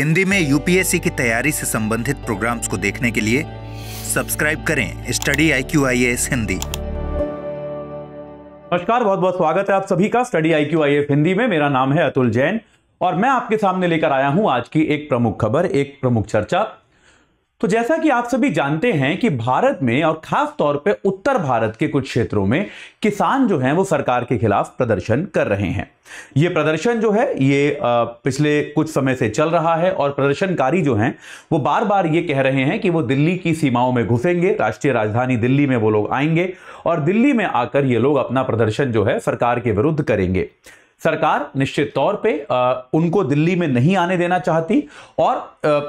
हिंदी में यूपीएससी की तैयारी से संबंधित प्रोग्राम्स को देखने के लिए सब्सक्राइब करें study I Q I S Hindi नमस्कार बहुत बहुत स्वागत है आप सभी का study I Q I S Hindi में। मेरा नाम है अतुल जैन और मैं आपके सामने लेकर आया हूँ आज की एक प्रमुख खबर, एक प्रमुख चर्चा। तो जैसा कि आप सभी जानते हैं कि भारत में और खास तौर पे उत्तर भारत के कुछ क्षेत्रों में किसान जो हैं वो सरकार के खिलाफ प्रदर्शन कर रहे हैं। ये प्रदर्शन जो है, ये पिछले कुछ समय से चल रहा है और प्रदर्शनकारी जो हैं वो बार बार ये कह रहे हैं कि वो दिल्ली की सीमाओं में घुसेंगे, राष्ट्रीय राजधानी दिल्ली में वो लोग आएँगे और दिल्ली में आकर ये लोग अपना प्रदर्शन जो है सरकार के विरुद्ध करेंगे। सरकार निश्चित तौर पे उनको दिल्ली में नहीं आने देना चाहती और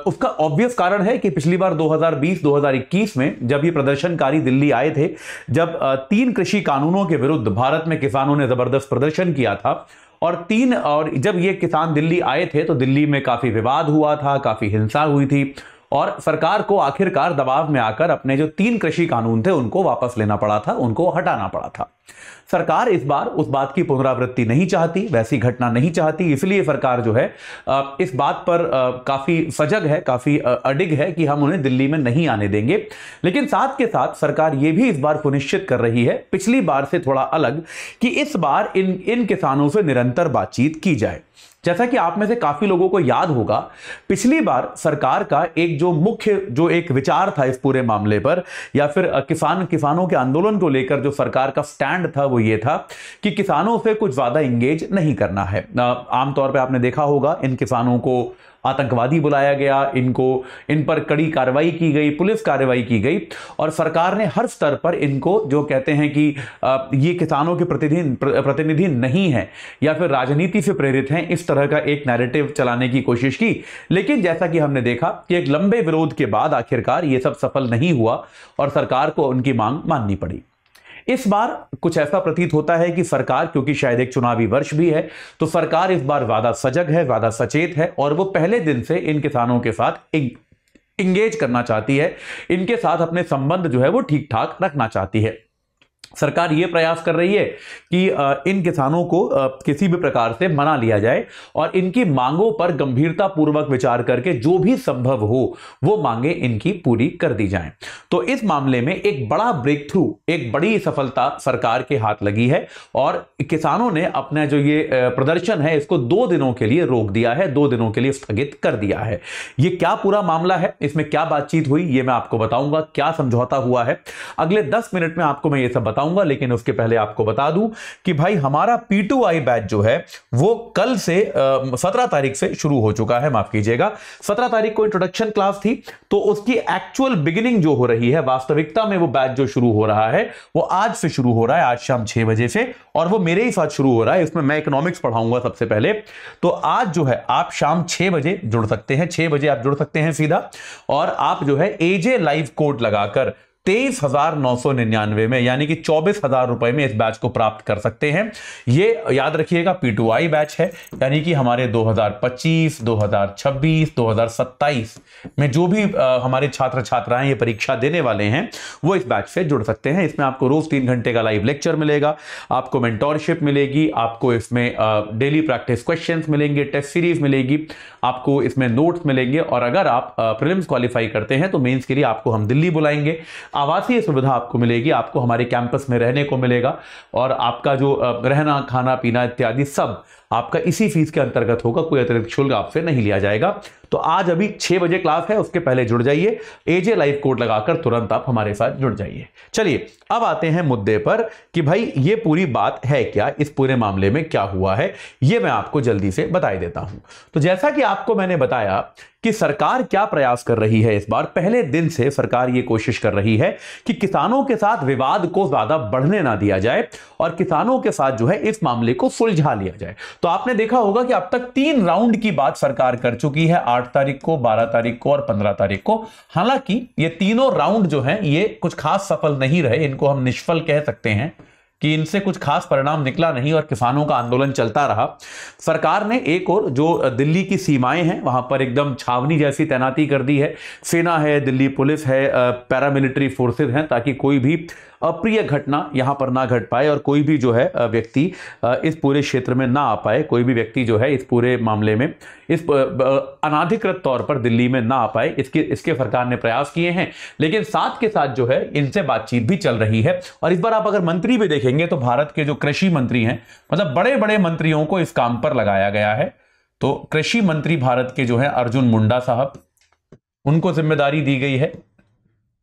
उसका ऑब्वियस कारण है कि पिछली बार 2020-2021 में जब ये प्रदर्शनकारी दिल्ली आए थे, जब तीन कृषि कानूनों के विरुद्ध भारत में किसानों ने ज़बरदस्त प्रदर्शन किया था और तीन, और जब ये किसान दिल्ली आए थे तो दिल्ली में काफ़ी विवाद हुआ था, काफ़ी हिंसा हुई थी। और सरकार को आखिरकार दबाव में आकर अपने जो तीन कृषि कानून थे, उनको वापस लेना पड़ा था, उनको हटाना पड़ा था। सरकार इस बार उस बात की पुनरावृत्ति नहीं चाहती, वैसी घटना नहीं चाहती, इसलिए सरकार जो है इस बात पर काफ़ी सजग है, काफ़ी अडिग है कि हम उन्हें दिल्ली में नहीं आने देंगे। लेकिन साथ के साथ सरकार यह भी इस बार सुनिश्चित कर रही है, पिछली बार से थोड़ा अलग, कि इस बार इन इन किसानों से निरंतर बातचीत की जाए। जैसा कि आप में से काफ़ी लोगों को याद होगा, पिछली बार सरकार का एक जो मुख्य, जो एक विचार था इस पूरे मामले पर, या फिर किसान, किसानों के आंदोलन को लेकर जो सरकार का स्टैंड था वो ये था कि किसानों से कुछ ज़्यादा इंगेज नहीं करना है। आमतौर पर आपने देखा होगा, इन किसानों को आतंकवादी बुलाया गया, इनको, इन पर कड़ी कार्रवाई की गई, पुलिस कार्रवाई की गई, और सरकार ने हर स्तर पर इनको, जो कहते हैं कि ये किसानों के प्रतिनिधि प्रतिनिधि नहीं है, या फिर राजनीति से प्रेरित हैं, इस तरह का एक नैरेटिव चलाने की कोशिश की। लेकिन जैसा कि हमने देखा कि एक लंबे विरोध के बाद आखिरकार ये सब सफल नहीं हुआ, और सरकार को उनकी मांग माननी पड़ी। इस बार कुछ ऐसा प्रतीत होता है कि सरकार, क्योंकि शायद एक चुनावी वर्ष भी है तो सरकार इस बार ज़्यादा सजग है ज़्यादा सचेत है, और वो पहले दिन से इन किसानों के साथ इंगेज करना चाहती है। इनके साथ अपने संबंध जो है वो ठीक ठाक रखना चाहती है। सरकार ये प्रयास कर रही है कि इन किसानों को किसी भी प्रकार से मना लिया जाए और इनकी मांगों पर गंभीरता पूर्वक विचार करके जो भी संभव हो, वो मांगे इनकी पूरी कर दी जाएँ। तो इस मामले में एक बड़ा ब्रेक थ्रू एक बड़ी सफलता सरकार के हाथ लगी है और किसानों ने अपना जो ये प्रदर्शन है, इसको दो दिनों के लिए रोक दिया है, दो दिनों के लिए स्थगित कर दिया है। ये क्या पूरा मामला है? इसमें क्या बातचीत हुई, ये मैं आपको बताऊँगा, क्या समझौता हुआ है? अगले दस मिनट में आपको मैं ये सब बताऊँगा बताऊँगा, लेकिन उसके पहले आपको बता दूँ कि भाई हमारा पी बैच जो है, वो कल से सत्रह तारीख से शुरू हो चुका है, माफ़ कीजिएगा। सत्रह तारीख को इंट्रोडक्शन क्लास थी तो उसकी एक्चुअल बिगिनिंग जो हो रही है, वास्तविकता में वो बैच जो शुरू हो रहा है, वो आज से शुरू हो रहा है, आज शाम छह बजे से, और वो मेरे ही साथ शुरू हो रहा है, इसमें मैं इकोनॉमिक्स पढ़ाऊँगा सबसे पहले। तो आज जो है, आप शाम छह बजे जुड़ सकते हैं, छह बजे आप जुड़ सकते हैं सीधा, और आप जो है एजे लाइव कोड लगाकर तेईस हज़ार नौ सौ निन्यानवे में यानी कि चौबीस हज़ार रुपए में इस बैच को प्राप्त कर सकते हैं। ये याद रखिएगा पी टू आई बैच है यानी कि हमारे 2025, 2026, 2027 में जो भी हमारे छात्र छात्राएँ ये परीक्षा देने वाले हैं वो इस बैच से जुड़ सकते हैं। इसमें आपको रोज तीन घंटे का लाइव लेक्चर मिलेगा आपको मेंटोरशिप मिलेगी आपको इसमें डेली प्रैक्टिस क्वेश्चन मिलेंगे टेस्ट सीरीज़ मिलेगी आपको इसमें नोट्स मिलेंगे। और अगर आप प्रिलिम्स क्वालिफाई करते हैं तो मेन्स के लिए आपको हम दिल्ली बुलाएँगे। आवासीय सुविधा आपको मिलेगी, आपको हमारे कैंपस में रहने को मिलेगा और आपका जो रहना, खाना, पीना इत्यादि सब आपका इसी फ़ीस के अंतर्गत होगा, कोई अतिरिक्त शुल्क आपसे नहीं लिया जाएगा। तो आज अभी छह बजे क्लास है, उसके पहले जुड़ जाइए। एजे लाइव कोड लगाकर तुरंत आप हमारे साथ जुड़ जाइए। चलिए, अब आते हैं मुद्दे पर कि भाई, ये पूरी बात है क्या? इस पूरे मामले में क्या हुआ है? ये मैं आपको जल्दी से बता देता हूँ। तो जैसा कि आपको मैंने बताया कि सरकार क्या प्रयास कर रही है इस बार, पहले दिन से सरकार ये कोशिश कर रही है कि किसानों के साथ विवाद को ज़्यादा बढ़ने ना दिया जाए और किसानों के साथ जो है इस मामले को सुलझा लिया जाए। तो आपने देखा होगा कि अब तक तीन राउंड की बात सरकार कर चुकी है आठ तारीख को, बारह तारीख को और पंद्रह तारीख को। हालाँकि ये तीनों राउंड जो है, ये कुछ खास सफल नहीं रहे। इनको हम निष्फल कह सकते हैं कि इनसे कुछ खास परिणाम निकला नहीं और किसानों का आंदोलन चलता रहा। सरकार ने एक और, जो दिल्ली की सीमाएँ हैं, वहाँ पर एकदम छावनी जैसी तैनाती कर दी है। सेना है, दिल्ली पुलिस है पैरामिलिट्री फोर्सेज हैं, ताकि कोई भी अप्रिय घटना यहाँ पर ना घट पाए और कोई भी जो है व्यक्ति इस पूरे क्षेत्र में ना आ पाए, कोई भी व्यक्ति जो है, इस पूरे मामले में, इस अनाधिकृत तौर पर दिल्ली में ना आ पाए, इसके इसके सरकार ने प्रयास किए हैं। लेकिन साथ के साथ जो है, इनसे बातचीत भी चल रही है। और इस बार आप अगर मंत्री भी देखेंगे तो भारत के जो कृषि मंत्री हैं मतलब बड़े बड़े मंत्रियों को इस काम पर लगाया गया है। तो कृषि मंत्री भारत के जो है, अर्जुन मुंडा साहब, उनको ज़िम्मेदारी दी गई है।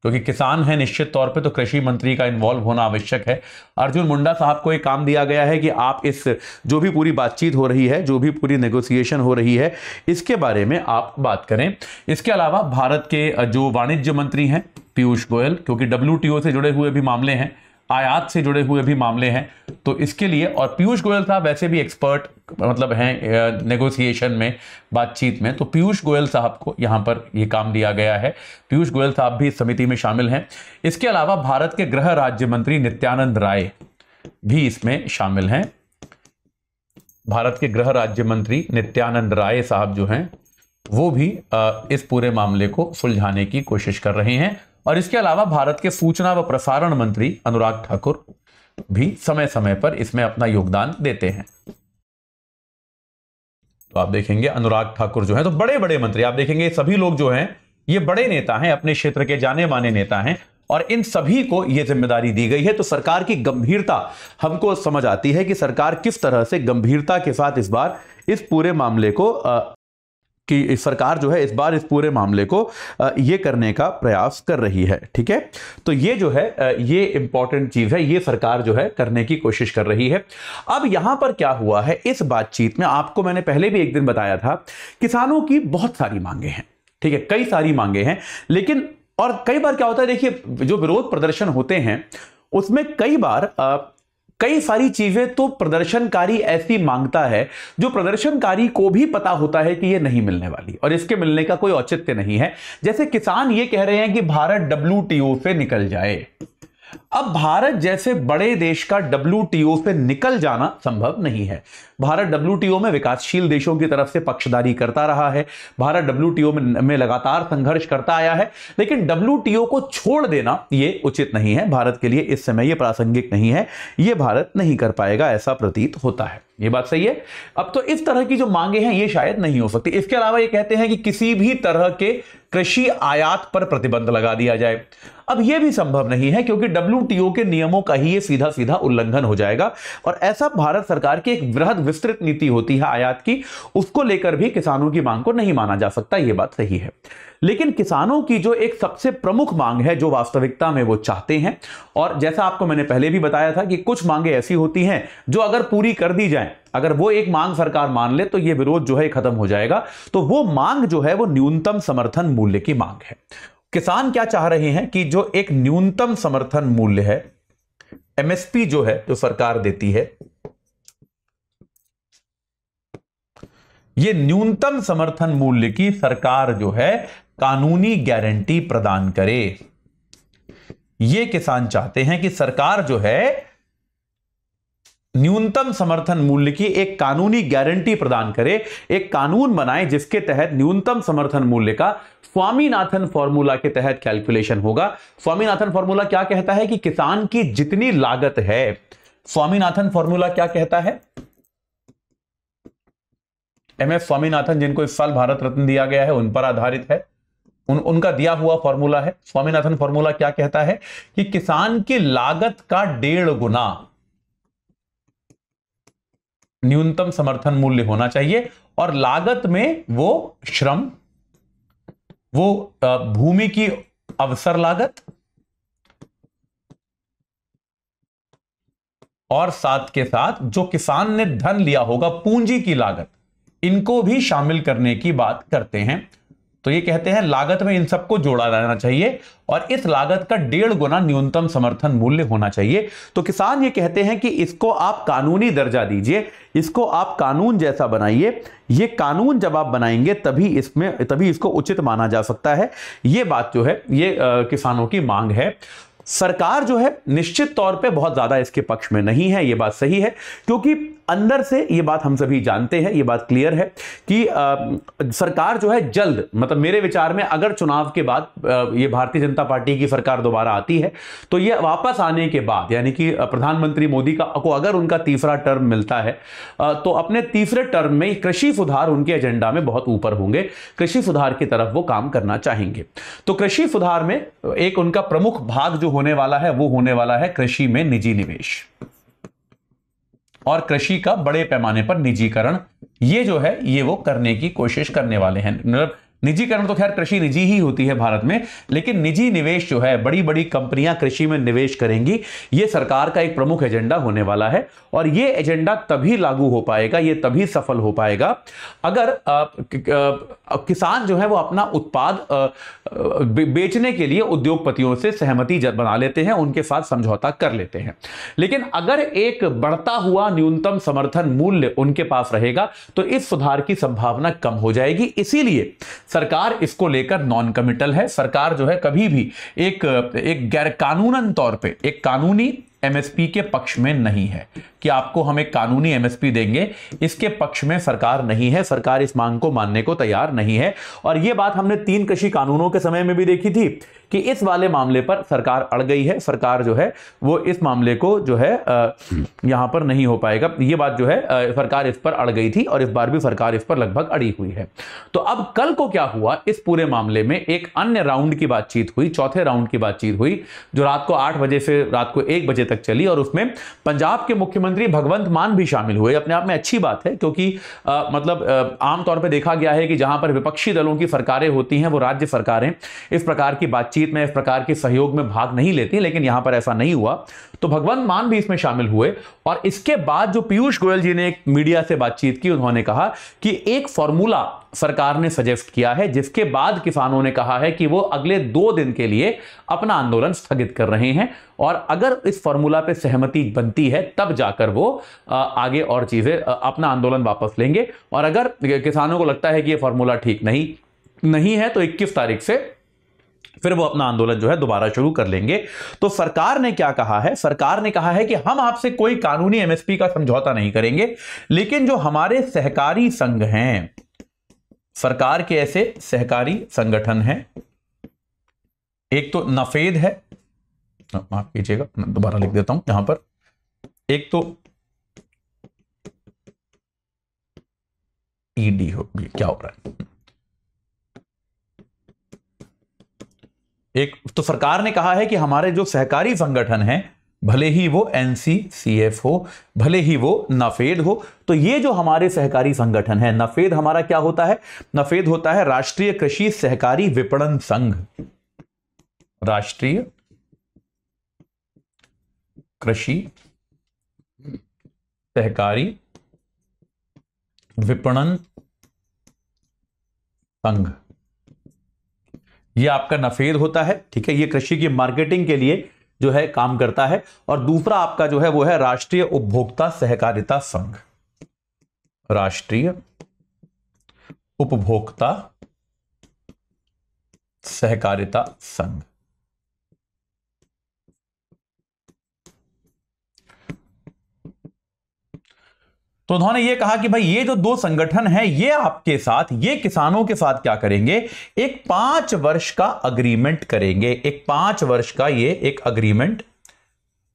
क्योंकि किसान है, निश्चित तौर पे तो कृषि मंत्री का इन्वॉल्व होना आवश्यक है। अर्जुन मुंडा साहब को एक काम दिया गया है कि आप इस, जो भी पूरी बातचीत हो रही है, जो भी पूरी नेगोशिएशन हो रही है, इसके बारे में आप बात करें। इसके अलावा भारत के, जो वाणिज्य मंत्री हैं, पीयूष गोयल, क्योंकि डब्ल्यूटीओ से जुड़े हुए भी मामले हैं आयात से जुड़े हुए भी मामले हैं। तो इसके लिए, और पीयूष गोयल साहब वैसे भी एक्सपर्ट मतलब हैं नेगोशिएशन में, बातचीत में। तो पीयूष गोयल साहब को यहाँ पर ये काम दिया गया है। पीयूष गोयल साहब भी इस समिति में शामिल हैं। इसके अलावा भारत के गृह राज्य मंत्री नित्यानंद राय भी इसमें शामिल हैं। भारत के गृह राज्य मंत्री नित्यानंद राय साहब जो हैं, वो भी इस पूरे मामले को सुलझाने की कोशिश कर रहे हैं। और इसके अलावा भारत के सूचना व प्रसारण मंत्री अनुराग ठाकुर भी समय समय पर इसमें अपना योगदान देते हैं। तो आप देखेंगे अनुराग ठाकुर जो है तो बड़े बड़े मंत्री, आप देखेंगे सभी लोग जो हैं, ये बड़े नेता हैं, अपने क्षेत्र के जाने माने नेता हैं, और इन सभी को यह ज़िम्मेदारी दी गई है। तो सरकार की गंभीरता हमको समझ आती है कि सरकार किस तरह से गंभीरता के साथ इस बार इस पूरे मामले को कि सरकार जो है इस बार इस पूरे मामले को ये करने का प्रयास कर रही है, ठीक है? तो ये जो है ये इंपॉर्टेंट चीज़ है, ये सरकार जो है करने की कोशिश कर रही है। अब यहाँ पर क्या हुआ है, इस बातचीत में आपको मैंने पहले भी एक दिन बताया था, किसानों की बहुत सारी मांगे हैं, ठीक है? कई सारी मांगे हैं, लेकिन और कई बार क्या होता है, देखिए, जो विरोध प्रदर्शन होते हैं, उसमें कई बार कई सारी चीज़ें तो प्रदर्शनकारी ऐसी माँगता है, जो प्रदर्शनकारी को भी पता होता है कि ये नहीं मिलने वाली। और इसके मिलने का कोई औचित्य नहीं है। जैसे किसान ये कह रहे हैं कि भारत डब्ल्यू से निकल जाए। अब भारत जैसे बड़े देश का डब्ल्यूटीओ से निकल जाना संभव नहीं है। भारत डब्ल्यूटीओ में विकासशील देशों की तरफ़ से पक्षदारी करता रहा है। भारत डब्ल्यूटीओ में, में लगातार संघर्ष करता आया है। लेकिन डब्ल्यूटीओ को छोड़ देना यह उचित नहीं है। भारत के लिए इस समय यह प्रासंगिक नहीं है। यह भारत नहीं कर पाएगा ऐसा प्रतीत होता है। ये बात सही है। अब तो इस तरह की जो मांगे हैं ये शायद नहीं हो सकती। इसके अलावा ये कहते हैं कि किसी भी तरह के कृषि आयात पर प्रतिबंध लगा दिया जाए। अब यह भी संभव नहीं है क्योंकि डब्ल्यू के नियमों का ही ये सीधा सीधा उल्लंघन हो जाएगा। और ऐसा भारत सरकार की एक वृहद विस्तृत नीति होती है आयात की, उसको लेकर भी किसानों की मांग को नहीं माना जा सकता यह बात सही है। लेकिन किसानों की जो एक सबसे प्रमुख मांग है, जो वास्तविकता में वो चाहते हैं, और जैसा आपको मैंने पहले भी बताया था कि कुछ मांगे ऐसी होती हैं, जो अगर पूरी कर दी जाए, अगर वो एक मांग सरकार मान ले तो ये विरोध जो है खत्म हो जाएगा। तो वो मांग जो है, वो न्यूनतम समर्थन मूल्य की मांग है। किसान क्या चाह रहे हैं कि जो एक न्यूनतम समर्थन मूल्य है एमएसपी जो है, जो सरकार देती है, ये न्यूनतम समर्थन मूल्य की सरकार जो है कानूनी गारंटी प्रदान करे। ये किसान चाहते हैं कि सरकार जो है न्यूनतम समर्थन मूल्य की एक कानूनी गारंटी प्रदान करे एक कानून बनाए जिसके तहत न्यूनतम समर्थन मूल्य का स्वामीनाथन फॉर्मूला के तहत कैलकुलेशन होगा। स्वामीनाथन फॉर्मूला क्या कहता है कि किसान की जितनी लागत है स्वामीनाथन फॉर्मूला क्या कहता है? एम एस स्वामीनाथन जिनको इस साल भारत रत्न दिया गया है उन पर आधारित है। उन, उनका दिया हुआ फॉर्मूला है। स्वामीनाथन फॉर्मूला क्या कहता है कि किसान की लागत का डेढ़ गुना न्यूनतम समर्थन मूल्य होना चाहिए और लागत में वो श्रम, वो भूमि की अवसर लागत और साथ के साथ जो किसान ने धन लिया होगा, पूंजी की लागत, इनको भी शामिल करने की बात करते हैं। तो ये कहते हैं लागत में इन सबको जोड़ा जाना चाहिए और इस लागत का डेढ़ गुना न्यूनतम समर्थन मूल्य होना चाहिए। तो किसान ये कहते हैं कि इसको आप कानूनी दर्जा दीजिए इसको आप कानून जैसा बनाइए ये कानून जब आप बनाएँगे तभी इसमें तभी इसको उचित माना जा सकता है। ये बात जो है ये आ, किसानों की मांग है। सरकार जो है निश्चित तौर पे बहुत ज़्यादा इसके पक्ष में नहीं है ये बात सही है क्योंकि अंदर से ये बात हम सभी जानते हैं ये बात क्लियर है कि आ, सरकार जो है जल्द मतलब मेरे विचार में अगर चुनाव के बाद आ, ये भारतीय जनता पार्टी की सरकार दोबारा आती है तो ये वापस आने के बाद यानी कि प्रधानमंत्री मोदी का को अगर उनका तीसरा टर्म मिलता है आ, तो अपने तीसरे टर्म में कृषि सुधार उनके एजेंडा में बहुत ऊपर होंगे कृषि सुधार की तरफ़ वो काम करना चाहेंगे। तो कृषि सुधार में एक उनका प्रमुख भाग जो होने वाला है वो होने वाला है कृषि में निजी निवेश। और कृषि का बड़े पैमाने पर निजीकरण। ये जो है, ये वो करने की कोशिश करने वाले हैं। मतलब निजीकरण तो खैर कृषि निजी ही होती है भारत में लेकिन निजी निवेश जो है बड़ी बड़ी कंपनियाँ कृषि में निवेश करेंगी। ये सरकार का एक प्रमुख एजेंडा होने वाला है और ये एजेंडा तभी लागू हो पाएगा ये तभी सफल हो पाएगा अगर आ, आ, किसान जो है वो अपना उत्पाद बेचने के लिए उद्योगपतियों से सहमति बना लेते हैं उनके साथ समझौता कर लेते हैं। लेकिन अगर एक बढ़ता हुआ न्यूनतम समर्थन मूल्य उनके पास रहेगा तो इस सुधार की संभावना कम हो जाएगी इसीलिए सरकार इसको लेकर नॉन कमिटल है। सरकार जो है कभी भी एक एक गैर कानूनन तौर पे, एक कानूनी एमएसपी के पक्ष में नहीं है। कि आपको हम एक कानूनी एमएसपी देंगे, इसके पक्ष में सरकार नहीं है। सरकार इस मांग को मानने को तैयार नहीं है। और यह बात हमने तीन कृषि कानूनों के समय में भी देखी थी। कि इस वाले मामले पर सरकार अड़ गई है, सरकार जो है, वो इस मामले को जो है यहाँ पर नहीं हो पाएगा। ये बात जो है सरकार इस पर अड़ गई थी और इस बार भी सरकार इस पर लगभग अड़ी हुई है। तो अब कल को क्या हुआ? इस पूरे मामले में एक अन्य राउंड की बातचीत हुई, चौथे राउंड की बातचीत हुई, जो रात को आठ बजे से रात को एक बजे तक चली और उसमें पंजाब के मुख्यमंत्री भगवंत मान भी शामिल हुए। अपने आप में अच्छी बात है, क्योंकि मतलब आमतौर पर देखा गया है कि जहाँ पर विपक्षी दलों की सरकारें होती हैं, वो राज्य सरकारें इस प्रकार की बातचीत में इस प्रकार के सहयोग में भाग नहीं लेती लेकिन यहाँ पर ऐसा नहीं हुआ। तो भगवंत मान भी इसमें शामिल हुए और इसके बाद जो पीयूष गोयल जी ने एक मीडिया से बातचीत की, उन्होंने कहा कि एक फॉर्मूला सरकार ने सजेस्ट किया है, जिसके बाद किसानों ने कहा है कि वो अगले दो दिन के लिए अपना आंदोलन स्थगित कर रहे हैं और अगर इस फॉर्मूला पे सहमति बनती है, तब जाकर वो आगे और चीज़ें अपना आंदोलन वापस लेंगे। और अगर किसानों को लगता है कि यह फॉर्मूला ठीक नहीं नहीं है तो 21 तारीख से फिर वो अपना आंदोलन जो है दोबारा शुरू कर लेंगे। तो सरकार ने क्या कहा है? सरकार ने कहा है कि हम आपसे कोई कानूनी एमएसपी का समझौता नहीं करेंगे, लेकिन जो हमारे सहकारी संघ हैं सरकार के ऐसे सहकारी संगठन हैं, एक तो नफेद है माफ़ कीजिएगा दोबारा लिख देता हूँ यहाँ पर। एक तो ईडी होगी क्या हो रहा है? एक तो सरकार ने कहा है कि हमारे जो सहकारी संगठन हैं, भले ही वो एनसीसीएफ हो, भले ही वो नफेद हो तो ये जो हमारे सहकारी संगठन है नफेद हमारा क्या होता है? नफेद होता है राष्ट्रीय कृषि सहकारी विपणन संघ। राष्ट्रीय कृषि सहकारी विपणन संघ। ये आपका नफेद होता है, ठीक है? ये कृषि की मार्केटिंग के लिए जो है काम करता है। और दूसरा आपका जो है वो है राष्ट्रीय उपभोक्ता सहकारिता संघ। राष्ट्रीय उपभोक्ता सहकारिता संघ। तो उन्होंने ये कहा कि भाई, ये जो दो संगठन हैं, ये आपके साथ, ये किसानों के साथ क्या करेंगे? एक पाँच वर्ष का अग्रीमेंट करेंगे। एक पाँच वर्ष का ये एक अग्रीमेंट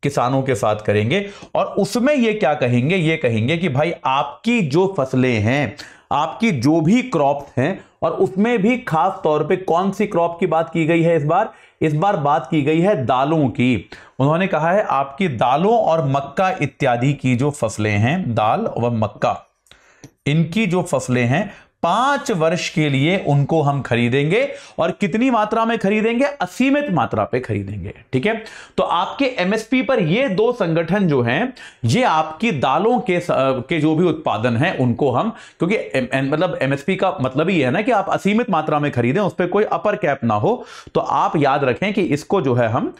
किसानों के साथ करेंगे। और उसमें ये क्या कहेंगे? ये कहेंगे कि भाई, आपकी जो फ़सलें हैं, आपकी जो भी क्रॉप हैं, और उसमें भी खास तौर पे कौन सी क्रॉप की बात की गई है इस बार? इस बार बात की गई है दालों की। उन्होंने कहा है, आपकी दालों और मक्का इत्यादि की जो फ़सलें हैं, दाल व मक्का, इनकी जो फ़सलें हैं पाँच वर्ष के लिए उनको हम खरीदेंगे और कितनी मात्रा में खरीदेंगे? असीमित मात्रा पे खरीदेंगे, ठीक है? तो आपके एमएसपी पर ये दो संगठन जो हैं, ये आपकी दालों के के जो भी उत्पादन हैं, उनको हम, क्योंकि मतलब एमएसपी का मतलब ही है ना कि आप असीमित मात्रा में खरीदें, उस पर कोई अपर कैप ना हो तो आप याद रखें कि इसको जो है हम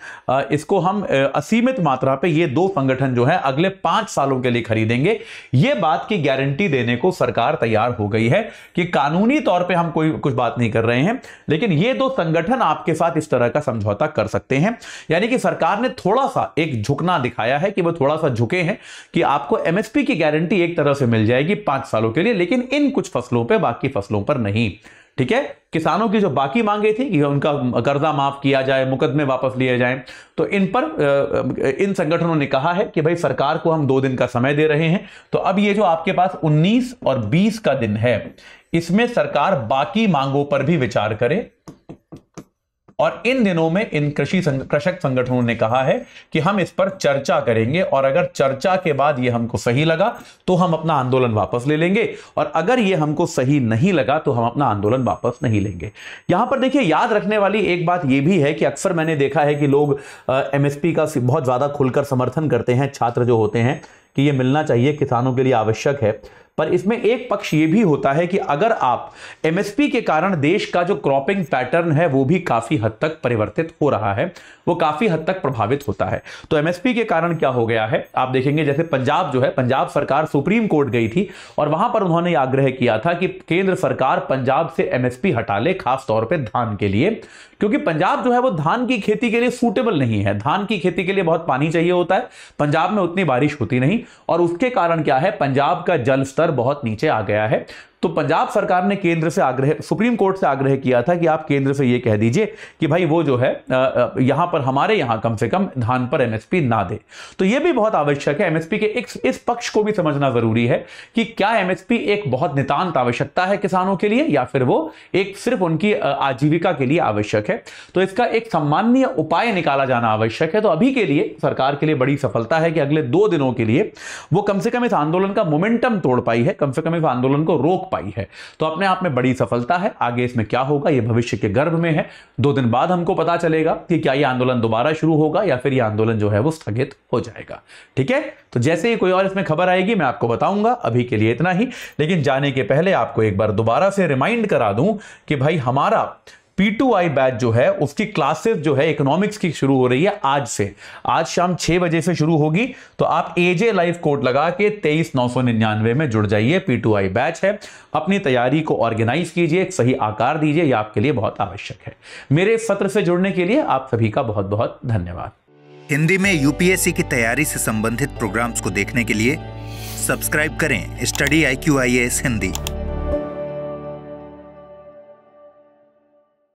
इसको हम असीमित मात्रा पे ये दो संगठन जो है, अगले पाँच सालों के लिए खरीदेंगे। ये बात की गारंटी देने को सरकार तैयार हो गई है। कि कानूनी तौर पे हम कोई कुछ बात नहीं कर रहे हैं, लेकिन ये दो संगठन आपके साथ इस तरह का समझौता कर सकते हैं। यानी कि सरकार ने थोड़ा सा एक झुकना दिखाया है कि वो थोड़ा सा झुके हैं कि आपको एमएसपी की गारंटी एक तरह से मिल जाएगी पाँच सालों के लिए, लेकिन इन कुछ फ़सलों पर बाकी फ़सलों पर नहीं। ठीक है? किसानों की जो बाकी मांगे थी कि उनका कर्जा माफ़ किया जाए, मुकदमे वापस लिए जाएँ तो इन पर इन संगठनों ने कहा है कि भाई सरकार को हम दो दिन का समय दे रहे हैं तो अब ये जो आपके पास 19 और 20 का दिन है इसमें सरकार बाकी मांगों पर भी विचार करे। और इन दिनों में इन कृषि कृषक संगठनों ने कहा है कि हम इस पर चर्चा करेंगे और अगर चर्चा के बाद ये हमको सही लगा तो हम अपना आंदोलन वापस ले लेंगे। और अगर ये हमको सही नहीं लगा तो हम अपना आंदोलन वापस नहीं लेंगे। यहाँ पर देखिए, याद रखने वाली एक बात यह भी है कि अक्सर मैंने देखा है कि लोग एमएसपी का बहुत ज़्यादा खुलकर समर्थन करते हैं, छात्र जो होते हैं, कि ये मिलना चाहिए, किसानों के लिए आवश्यक है। पर इसमें एक पक्ष ये भी होता है कि अगर आप एमएसपी के कारण देश का जो क्रॉपिंग पैटर्न है, वो भी काफ़ी हद तक परिवर्तित हो रहा है, वो काफ़ी हद तक प्रभावित होता है। तो एमएसपी के कारण क्या हो गया है? आप देखेंगे जैसे पंजाब जो है, पंजाब सरकार सुप्रीम कोर्ट गई थी और वहाँ पर उन्होंने आग्रह किया था कि केंद्र सरकार पंजाब से एमएसपी हटा ले, खासतौर पर धान के लिए, क्योंकि पंजाब जो है, वो धान की खेती के लिए सूटेबल नहीं है। धान की खेती के लिए बहुत पानी चाहिए होता है, पंजाब में उतनी बारिश होती नहीं और उसके कारण क्या है? पंजाब का जल स्तर बहुत नीचे आ गया है। तो पंजाब सरकार ने केंद्र से आग्रह, सुप्रीम कोर्ट से आग्रह किया था कि आप केंद्र से यह कह दीजिए कि भाई वो जो है यहाँ पर, हमारे यहाँ कम से कम धान पर एमएसपी ना दे। तो यह भी बहुत आवश्यक है। एमएसपी के एक इस पक्ष को भी समझना ज़रूरी है कि क्या एमएसपी एक बहुत नितांत आवश्यकता है किसानों के लिए या फिर वो एक सिर्फ़ उनकी आजीविका के लिए आवश्यक है? तो इसका एक सम्माननीय उपाय निकाला जाना आवश्यक है। तो अभी के लिए सरकार के लिए बड़ी सफलता है कि अगले दो दिनों के लिए वो कम से कम इस आंदोलन का मोमेंटम तोड़ पाई है। कम से कम इस आंदोलन को रोक पाई है। तो अपने आप में बड़ी सफलता है। आगे इसमें क्या होगा? ये भविष्य के गर्भ में है। दो दिन बाद हमको पता चलेगा कि क्या ये आंदोलन दोबारा शुरू होगा या फिर ये आंदोलन जो है वो स्थगित हो जाएगा। ठीक है? तो जैसे ही कोई और इसमें खबर आएगी, मैं आपको बताऊँगा। अभी के लिए इतना ही। लेकिन जाने के पहले आपको एक बार दोबारा से रिमाइंड करा दूँ कि भाई हमारा पी टू आई बैच जो है, उसकी क्लासेस जो है इकोनॉमिक्स की शुरू हो रही है आज से। आज शाम छह बजे से शुरू होगी तो आप एजे लाइव कोड लगा के तेईस नौ सौ निन्यानवे में जुड़ जाइए। पी टू आई बैच है। अपनी तैयारी को ऑर्गेनाइज कीजिए, एक सही आकार दीजिए, यह आपके लिए बहुत आवश्यक है। मेरे सत्र से जुड़ने के लिए आप सभी का बहुत बहुत धन्यवाद। हिंदी में यूपीएससी की तैयारी से संबंधित प्रोग्राम्स को देखने के लिए सब्सक्राइब करें। Study I Q I S Hindi